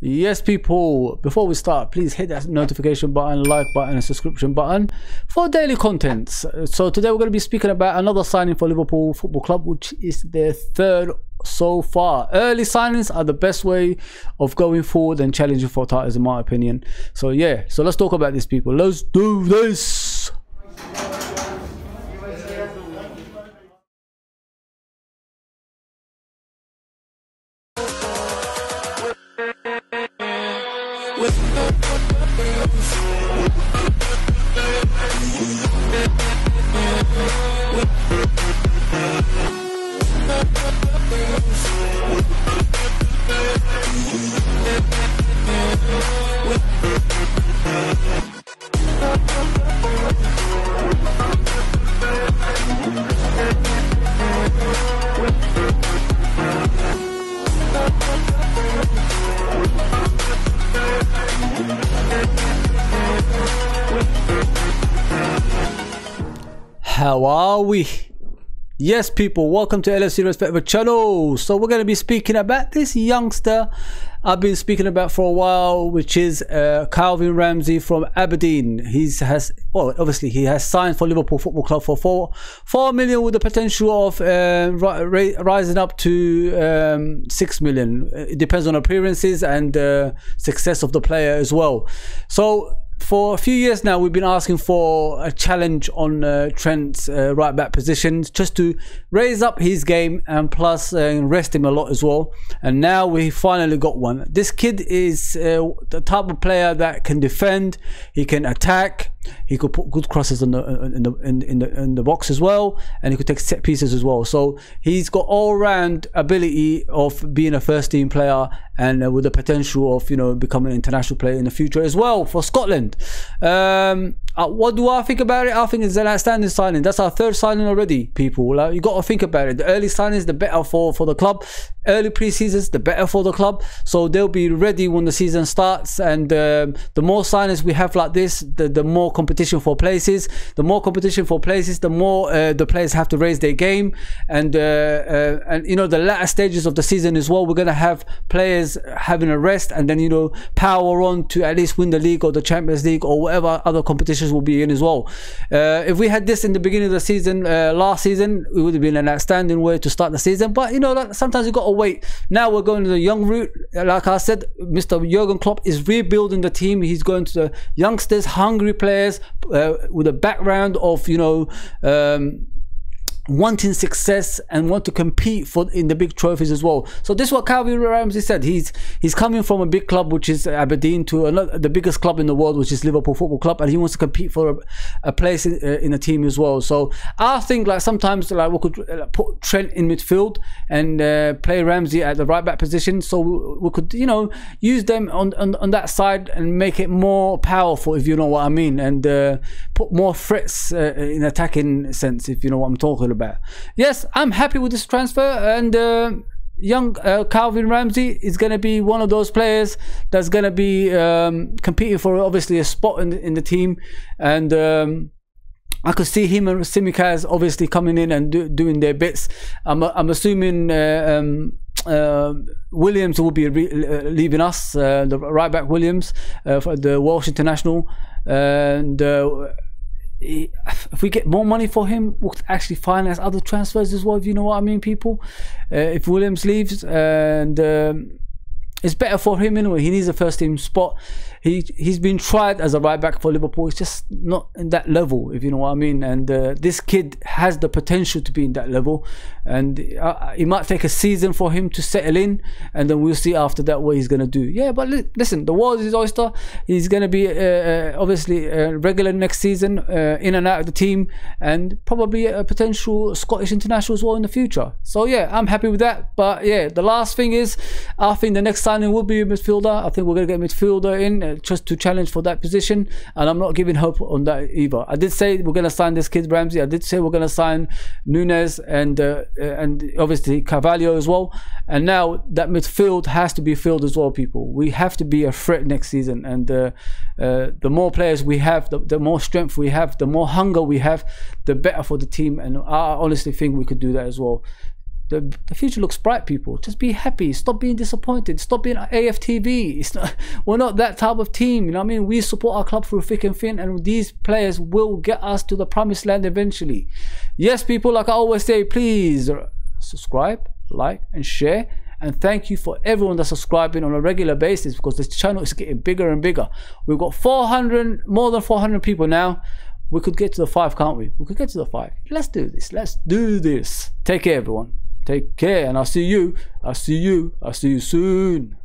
Yes, people, before we start, please hit that notification button, like button, and subscription button for daily contents. So, today we're going to be speaking about another signing for Liverpool Football Club, which is their third so far. Early signings are the best way of going forward and challenging for titles, in my opinion. So, yeah, so let's talk about these people. Let's do this. with How are we? Yes, people, welcome to LFC Red Forever channel. So we're going to be speaking about this youngster I've been speaking about for a while, which is uh, Calvin Ramsay from Aberdeen. He's has well, obviously he has signed for Liverpool Football Club for four four million with the potential of uh, rising up to um, six million. It depends on appearances and uh, success of the player as well. So for a few years now, we've been asking for a challenge on uh, Trent's uh, right back position just to raise up his game and plus uh, rest him a lot as well. And now we finally got one. This kid is uh, the type of player that can defend, he can attack, he could put good crosses in the in the in, in the in the box as well, and he could take set pieces as well. So he's got all round ability of being a first team player and uh, with the potential of you know becoming an international player in the future as well for Scotland. Um, uh, what do I think about it? I think it's an outstanding signing. That's our third signing already, people. Like, you got to think about it. The early signings, the better for, for the club. Early pre-seasons, the better for the club. So they'll be ready when the season starts. And um, the more signings we have like this, the, the more competition for places. The more competition for places, the more uh, the players have to raise their game. And, uh, uh, and you know, the latter stages of the season as well, we're going to have players having a rest and then, you know, power on to at least win the league or the Champions League or whatever other competitions will be in as well. Uh, if we had this in the beginning of the season, uh, last season, it would have been an outstanding way to start the season. But you know, sometimes you got to wait. Now we're going to the young route. Like I said, Mr. Jurgen Klopp is rebuilding the team. He's going to the youngsters, hungry players uh, with a background of you know. Um, wanting success and want to compete for in the big trophies as well. So this is what Calvin Ramsay said. He's he's coming from a big club which is Aberdeen to another, the biggest club in the world which is Liverpool Football Club and he wants to compete for a, a place in, uh, in team as well. So I think like sometimes like we could uh, put Trent in midfield and uh, play Ramsay at the right back position so we, we could you know use them on, on, on that side and make it more powerful if you know what I mean and uh, put more threats uh, in attacking sense if you know what I'm talking about Yes, I'm happy with this transfer and uh, young uh, Calvin Ramsay is going to be one of those players that's going to be um, competing for obviously a spot in the, in the team. And um, I could see him and Tsimikas obviously coming in and do, doing their bits. I'm, I'm assuming uh, um, uh, Williams will be uh, leaving us, uh, the right back Williams, uh, for the Welsh international, and if we get more money for him, we'll actually finance other transfers as well. If you know what I mean, people. Uh, if Williams leaves, and um, it's better for him anyway. He needs a first team spot he he's been tried as a right back for Liverpool. It's just not in that level, if you know what I mean. And uh, this kid has the potential to be in that level, and uh, it might take a season for him to settle in, and then we'll see after that what he's gonna do. Yeah, but li listen, the world is his oyster. He's gonna be uh, uh obviously regular next season, uh, in and out of the team, and probably a potential Scottish international as well in the future. So yeah, I'm happy with that. But yeah, the last thing is, I think the next signing will be a midfielder. I think we're gonna get a midfielder in just to challenge for that position. And I'm not giving hope on that either. I did say we're going to sign this kid Ramsay. I did say we're going to sign Nunez and uh, and obviously Carvalho as well. And now that midfield has to be filled as well, people. We have to be a threat next season. And uh, uh, the more players we have, the, the more strength we have, the more hunger we have, the better for the team. And I honestly think we could do that as well the, the future looks bright, people. Just be happy. Stop being disappointed. Stop being AFTV. It's not, we're not that type of team. You know what I mean? We support our club through thick and thin, and these players will get us to the promised land eventually. Yes, people, like I always say, please subscribe, like, and share. And thank you for everyone that's subscribing on a regular basis because this channel is getting bigger and bigger. We've got 400, more than 400 people now. We could get to the five, can't we? We could get to the five. Let's do this. Let's do this. Take care, everyone. Take care, and I'll see you. I'll see you. I'll see you soon.